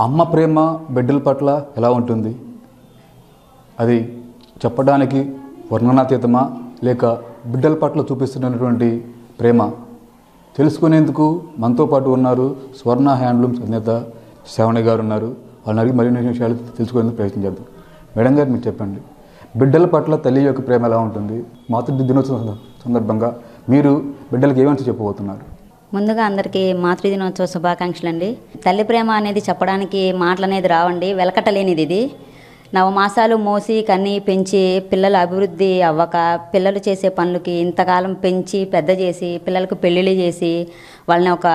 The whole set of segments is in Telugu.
అమ్మ ప్రేమ బిడ్డల పట్ల ఎలా ఉంటుంది? అది చెప్పడానికి వర్ణనాతీతమా? లేక బిడ్డల పట్ల చూపిస్తున్నటువంటి ప్రేమ? తెలుసుకునేందుకు మనతో పాటు ఉన్నారు స్వర్ణ హ్యాండ్లూమ్స్ అధినేత శ్రావణి గారు ఉన్నారు. వాళ్ళని అడిగి మరిన్ని విషయాలు తెలుసుకునేందుకు ప్రయత్నం చేద్దాం. మేడం గారు మీరు చెప్పండి. బిడ్డల పట్ల తల్లి యొక్క ప్రేమ ఎలా ఉంటుంది? మాతృ దినోత్సవం సందర్భంగా మీరు బిడ్డలకు ఏమంటే చెప్పబోతున్నారు? ముందుగా అందరికీ మాతృదినోత్సవ శుభాకాంక్షలు అండి తల్లి ప్రేమ అనేది చెప్పడానికి మాటలు అనేది రావండి వెలకట్టలేనిది ఇది. నవమాసాలు మోసి కన్ని పెంచి పిల్లలు అభివృద్ధి అవ్వక పిల్లలు చేసే పనులకి ఇంతకాలం పెంచి పెద్ద చేసి పిల్లలకు పెళ్ళిళ్ళు చేసి వాళ్ళని ఒక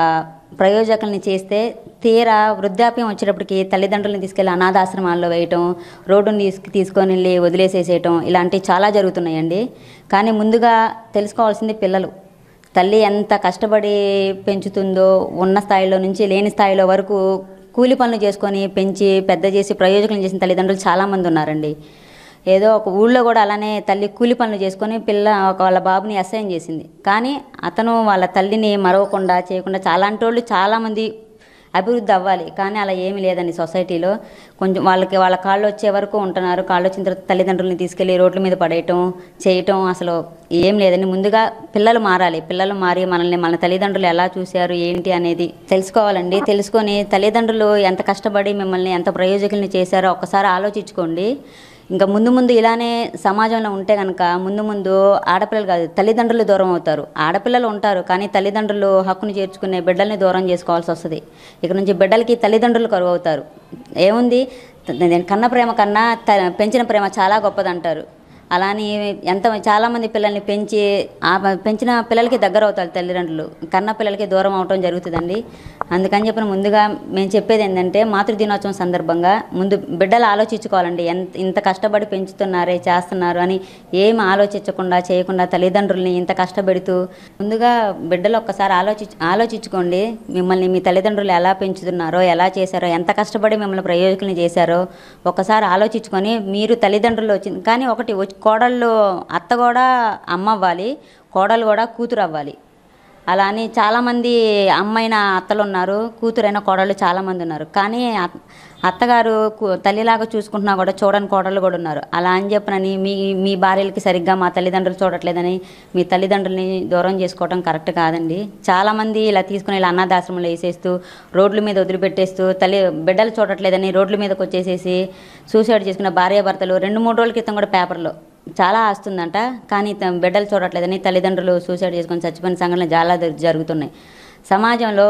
ప్రయోజకుల్ని చేస్తే తీరా వృద్ధాప్యం వచ్చేటప్పటికి తల్లిదండ్రులను తీసుకెళ్ళి అనాథాశ్రమాల్లో వేయటం రోడ్డుని తీసుకు తీసుకొని వెళ్ళి వదిలేసేసేయటం ఇలాంటివి చాలా జరుగుతున్నాయండి. కానీ ముందుగా తెలుసుకోవాల్సింది పిల్లలు. తల్లి ఎంత కష్టపడి పెంచుతుందో ఉన్న స్థాయిలో నుంచి లేని స్థాయిలో వరకు కూలి పనులు చేసుకొని పెంచి పెద్ద చేసి ప్రయోజకులు చేసిన తల్లిదండ్రులు చాలామంది ఉన్నారండి. ఏదో ఒక ఊళ్ళో కూడా అలానే తల్లి కూలి పనులు చేసుకొని పిల్ల ఒక వాళ్ళ బాబుని అసహ్యం చేసింది. కానీ అతను వాళ్ళ తల్లిని మరవకుండా చేయకుండా చాలా వాళ్ళు చాలామంది అభివృద్ధి అవ్వాలి. కానీ అలా ఏమీ లేదండి సొసైటీలో. కొంచెం వాళ్ళకి వాళ్ళ కాళ్ళు వచ్చే వరకు ఉంటున్నారు. కాళ్ళు వచ్చిన తర్వాత తల్లిదండ్రులని తీసుకెళ్ళి రోడ్ల మీద పడేయటం చేయటం అసలు ఏం లేదండి. ముందుగా పిల్లలు మారాలి. పిల్లలు మారి మనల్ని మన తల్లిదండ్రులు ఎలా చూశారు ఏంటి అనేది తెలుసుకోవాలండి. తెలుసుకొని తల్లిదండ్రులు ఎంత కష్టపడి మిమ్మల్ని ఎంత ప్రయోజకుల్ని చేశారో ఒక్కసారి ఆలోచించుకోండి. ఇంకా ముందు ముందు ఇలానే సమాజంలో ఉంటే కనుక ముందు ముందు ఆడపిల్లలు కాదు తల్లిదండ్రులు దూరం అవుతారు. ఆడపిల్లలు ఉంటారు కానీ తల్లిదండ్రులు హక్కును చేర్చుకునే బిడ్డల్ని దూరం చేసుకోవాల్సి వస్తుంది. ఇక నుంచి బిడ్డలకి తల్లిదండ్రులు కరువు అవుతారు ఏముంది కన్న ప్రేమ కన్నా పెంచిన ప్రేమ చాలా గొప్పదంటారు. అలానే ఎంత చాలామంది పిల్లల్ని పెంచి ఆ పెంచిన పిల్లలకి దగ్గర అవుతారు తల్లిదండ్రులు. కన్న పిల్లలకి దూరం అవటం జరుగుతుందండి. అందుకని చెప్పిన ముందుగా మేము చెప్పేది ఏంటంటే మాతృ దినోత్సవం సందర్భంగా ముందు బిడ్డలు ఆలోచించుకోవాలండి. ఎంత ఇంత కష్టపడి పెంచుతున్నారే చేస్తున్నారు అని ఏం ఆలోచించకుండా చేయకుండా తల్లిదండ్రుల్ని ఇంత కష్టపెడుతూ ముందుగా బిడ్డలు ఒక్కసారి ఆలోచి ఆలోచించుకోండి. మిమ్మల్ని మీ తల్లిదండ్రులు ఎలా పెంచుతున్నారో ఎలా చేశారో ఎంత కష్టపడి మిమ్మల్ని ప్రయోజకుల్ని చేశారో ఒకసారి ఆలోచించుకొని మీరు తల్లిదండ్రులు వచ్చింది కానీ ఒకటి వచ్చి- కోడళ్ళు అత్త కూడా అమ్మ అవ్వాలి కోడలు కూడా కూతురు అవ్వాలి. అలా అని చాలామంది అమ్మైన అత్తలు ఉన్నారు కూతురైన కోడళ్ళు చాలామంది ఉన్నారు. కానీ అత్తగారు తల్లిలాగా చూసుకుంటున్నా కూడా చూడని కోడళ్ళు కూడా ఉన్నారు. అలా అని చెప్పనని మీ మీ భార్యలకి సరిగ్గా మా తల్లిదండ్రులు చూడట్లేదని మీ తల్లిదండ్రుల్ని దూరం చేసుకోవడం కరెక్ట్ కాదండి. చాలామంది ఇలా తీసుకుని ఇలా అనాథాశ్రమంలో వేసేస్తూ రోడ్ల మీద వదిలిపెట్టేస్తూ తల్లి బిడ్డలు చూడట్లేదని రోడ్ల మీదకి వచ్చేసేసి సూసైడ్ చేసుకున్న భార్యాభర్తలు రెండు మూడు రోజుల క్రితం కూడా పేపర్లో చాలా ఆస్తుందంట. కానీ బిడ్డలు చూడట్లేదని తల్లిదండ్రులు సూసైడ్ చేసుకొని చచ్చిపోయిన సంఘటనలు చాలా జరుగుతున్నాయి. సమాజంలో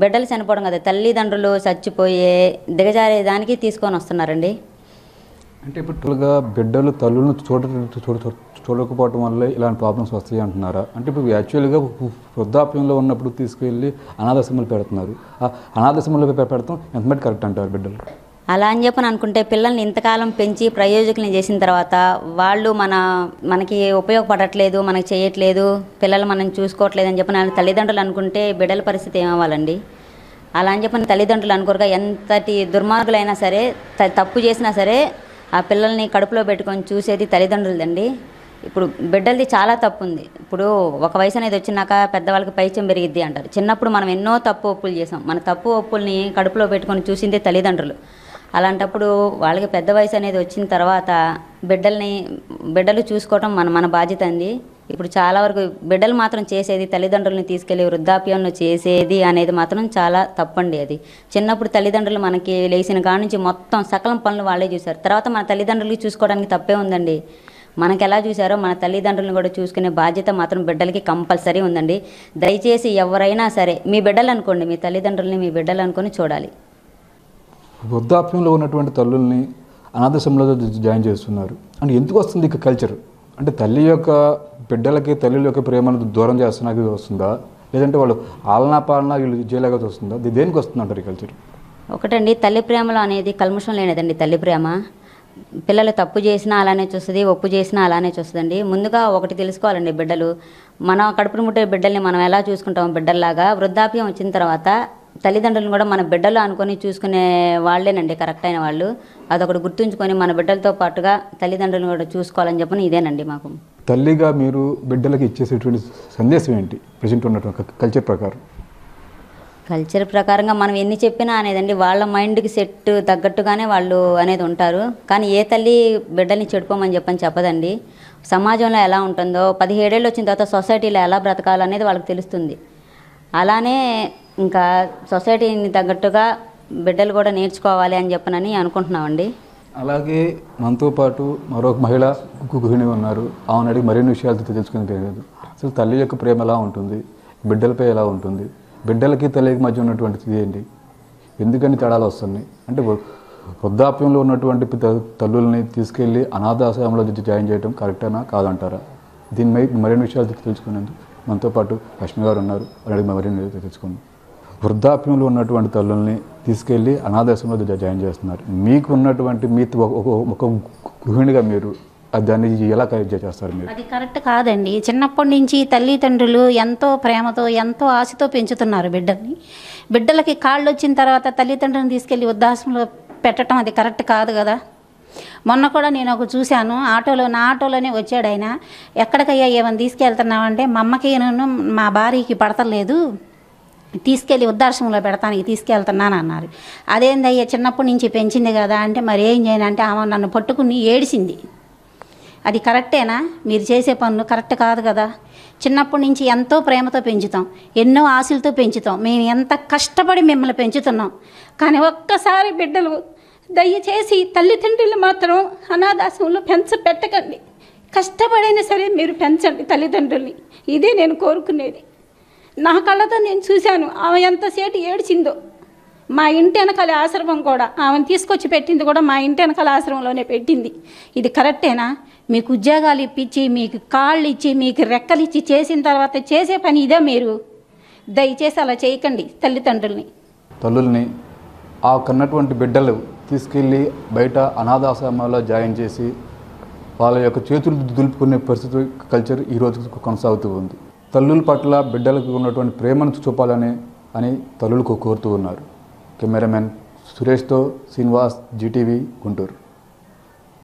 బిడ్డలు చనిపోవడం కదా తల్లిదండ్రులు చచ్చిపోయే దిగజారే దానికి తీసుకొని వస్తున్నారండి. అంటే ఇప్పుడు బిడ్డలు తల్లులను చూడ చూడ చూడకపోవడం వల్ల ఇలాంటి ప్రాబ్లమ్స్ వస్తాయి అంటున్నారా? అంటే ఇప్పుడు యాక్చువల్గా వృద్ధాప్యంలో ఉన్నప్పుడు తీసుకెళ్ళి అనాథాశ్రమాలు పెడుతున్నారు. ఆ అనాథాశ్రమంలో పెడతాం ఎంతమంది కరెక్ట్ అంటారు బిడ్డలు? అలా అని చెప్పని అనుకుంటే పిల్లల్ని ఇంతకాలం పెంచి ప్రయోజకులను చేసిన తర్వాత వాళ్ళు మన మనకి ఉపయోగపడట్లేదు మనకి చేయట్లేదు పిల్లలు మనం చూసుకోవట్లేదు అని చెప్పని తల్లిదండ్రులు అనుకుంటే బిడ్డల పరిస్థితి ఏమవ్వాలండి? అలా అని చెప్పని తల్లిదండ్రులు అనుకోరుగా ఎంతటి దుర్మార్గులైనా సరే త- తప్పు చేసినా సరే ఆ పిల్లల్ని కడుపులో పెట్టుకొని చూసేది తల్లిదండ్రులదండి ఇప్పుడు బిడ్డలది చాలా తప్పు ఉంది ఇప్పుడు ఒక వయసు అనేది వచ్చినాక పెద్దవాళ్ళకి పైచం పెరిగిద్ది అంటారు. చిన్నప్పుడు మనం ఎన్నో తప్పు ఒప్పులు చేసాం మన తప్పు ఒప్పుల్ని కడుపులో పెట్టుకొని చూసిందే తల్లిదండ్రులు. అలాంటప్పుడు వాళ్ళకి పెద్ద వయసు అనేది వచ్చిన తర్వాత బిడ్డల్ని బిడ్డలు చూసుకోవటం మన మన బాధ్యత అండి. ఇప్పుడు చాలా వరకు బిడ్డలు మాత్రం చేసేది తల్లిదండ్రులని తీసుకెళ్ళి వృద్ధాప్యంలో చేసేది అనేది మాత్రం చాలా తప్పండి అది. చిన్నప్పుడు తల్లిదండ్రులు మనకి లేచిన కాడ నుంచి మొత్తం సకలం పనులు వాళ్ళే చూశారు. తర్వాత మన తల్లిదండ్రులకి చూసుకోవడానికి తప్పే ఉందండి. మనకి ఎలా చూసారో మన తల్లిదండ్రులను కూడా చూసుకునే బాధ్యత మాత్రం బిడ్డలకి కంపల్సరీ ఉందండి. దయచేసి ఎవరైనా సరే మీ బిడ్డలు అనుకోండి మీ తల్లిదండ్రులని మీ బిడ్డలు అనుకొని చూడాలి. వృద్ధాప్యంలో ఉన్నటువంటి తల్లుల్ని అనాథాశ్రమంలో జాయిన్ చేస్తున్నారు. అంటే ఎందుకు వస్తుంది ఇక కల్చర్ అంటే తల్లి యొక్క బిడ్డలకి తల్లి యొక్క ప్రేమను దూరం చేస్తున్నాకి వస్తుందా? లేదంటే వాళ్ళు ఆలనా పాలన వీళ్ళు చేయలేక వస్తుందా? దేనికి వస్తుంది అంటారు ఈ కల్చర్ ఒకటండి తల్లి ప్రేమలో అనేది కల్ముషం లేనిదండి తల్లి ప్రేమ. పిల్లలు తప్పు చేసినా అలానే చూస్తుంది ఒప్పు చేసినా అలానే చూస్తుందండి. ముందుగా ఒకటి తెలుసుకోవాలండి బిడ్డలు. మన కడుపును ముట్టే బిడ్డల్ని మనం ఎలా చూసుకుంటాం బిడ్డల్లాగా వృద్ధాప్యం వచ్చిన తర్వాత తల్లిదండ్రులను కూడా మన బిడ్డలు అనుకొని చూసుకునే వాళ్ళేనండి కరెక్ట్ అయిన వాళ్ళు. అదొకటి గుర్తుంచుకొని మన బిడ్డలతో పాటుగా తల్లిదండ్రులను కూడా చూసుకోవాలని చెప్పని ఇదేనండి మాకు. తల్లిగా మీరు బిడ్డలకి ఇచ్చేసేటువంటి సందేశం ఏంటి? ప్రజెంట్ ఉన్నటువంటి కల్చర్ ప్రకారం. కల్చర్ ప్రకారంగా మనం ఎన్ని చెప్పినా అనేదండి వాళ్ళ మైండ్కి సెట్ తగ్గట్టుగానే వాళ్ళు అనేది ఉంటారు. కానీ ఏ తల్లి బిడ్డల్ని చెడిపోమని చెప్పని చెప్పదండి. సమాజంలో ఎలా ఉంటుందో పదిహేడేళ్ళు వచ్చిన తర్వాత సొసైటీలో ఎలా బ్రతకాలనేది వాళ్ళకి తెలుస్తుంది. అలానే ఇంకా సొసైటీని తగ్గట్టుగా బిడ్డలు కూడా నేర్చుకోవాలి అని చెప్పనని అనుకుంటున్నామండి. అలాగే మనతో పాటు మరొక మహిళ గృహిణి ఉన్నారు. ఆమెను అడిగి మరిన్ని విషయాలు తెలుసుకుని తెలియదు. అసలు తల్లి యొక్క ప్రేమ ఎలా ఉంటుంది? బిడ్డలపై ఎలా ఉంటుంది? బిడ్డలకి తల్లికి మధ్య ఉన్నటువంటిది ఏంటి? ఎందుకని తేడాలు వస్తున్నాయి? అంటే వృ- వృద్ధాప్యంలో ఉన్నటువంటి తల్లుల్ని తీసుకెళ్ళి అనాథాశ్రమంలో జాయిన్ చేయడం కరెక్టేనా? కాదంటారా? దీనిపై మరిన్ని విషయాలు తెలుసుకునేందుకు మనతో పాటు లక్ష్మి గారు ఉన్నారు. వాళ్ళని అడిగి మరిన్ని తెలుసుకుందాం. వృద్ధాప్యంలో ఉన్నటువంటి తల్లుల్ని తీసుకెళ్ళి అనాథాశ్రమంలో జాయిన్ చేస్తున్నారు. మీకు ఉన్నటువంటి మీ ఒక- గృహిణిగా మీరు దాన్ని ఎలా చేస్తారు మీరు? అది కరెక్ట్ కాదండి. చిన్నప్పటి నుంచి తల్లిదండ్రులు ఎంతో ప్రేమతో ఎంతో ఆశతో పెంచుతున్నారు బిడ్డల్ని. బిడ్డలకి కాళ్ళు వచ్చిన తర్వాత తల్లిదండ్రులను తీసుకెళ్ళి వృద్ధాశ్రమంలో పెట్టడం అది కరెక్ట్ కాదు కదా. మొన్న కూడా నేను ఒక చూశాను ఆటోలో నా ఆటోలోనే వచ్చాడు ఆయన. ఎక్కడికయ్యా ఏమైనా తీసుకెళ్తున్నామంటే మా అమ్మకి నేను మా భార్యకి పడతలేదు. తీసుకెళ్ళి వృద్ధాశ్రమంలో పెడతానికి తీసుకెళ్తున్నాను అన్నారు. అదేందయ్యా చిన్నప్పటి నుంచి పెంచింది కదా అంటే మరి ఏం చేయనంటే ఆమె నన్ను పట్టుకుని ఏడిసింది. అది కరెక్టేనా? మీరు చేసే పనులు కరెక్ట్ కాదు కదా. చిన్నప్పటి నుంచి ఎంతో ప్రేమతో పెంచుతాం ఎన్నో ఆశలతో పెంచుతాం. మేము ఎంత కష్టపడి మిమ్మల్ని పెంచుతున్నాం. కానీ ఒక్కసారి బిడ్డలు దయచేసి తల్లిదండ్రులు మాత్రం అనాథాశ్రమంలో పెంచ పెట్టకండి. కష్టపడైనా సరే మీరు పెంచండి తల్లిదండ్రుల్ని. ఇదే నేను కోరుకునేది. నా కళ్ళతో నేను చూశాను. ఆమె ఎంతసేపు ఏడ్చిందో. మా ఇంటి వెనకాల ఆశ్రమం కూడా ఆమెను తీసుకొచ్చి పెట్టింది కూడా మా ఇంటి వెనకాల ఆశ్రమంలోనే పెట్టింది. ఇది కరెక్టేనా? మీకు ఉద్యోగాలు ఇప్పించి మీకు కాళ్ళు ఇచ్చి మీకు రెక్కలు ఇచ్చి చేసిన తర్వాత చేసే పని ఇదే మీరు? దయచేసి అలా చేయకండి తల్లిదండ్రుల్ని. తల్లుల్ని ఆ కన్నటువంటి బిడ్డలు తీసుకెళ్ళి బయట అనాథాశ్రమాల్లో జాయిన్ చేసి వాళ్ళ యొక్క చేతులు దులుపుకునే పరిస్థితి కల్చర్ ఈ రోజు కొనసాగుతూ ఉంది. తల్లుల పట్ల బిడ్డలకు ఉన్నటువంటి ప్రేమను చూపాలని అని తల్లులకు కోరుతూ ఉన్నారు. కెమెరామెన్ సురేష్తో శ్రీనివాస్ జీటీవీ గుంటూరు.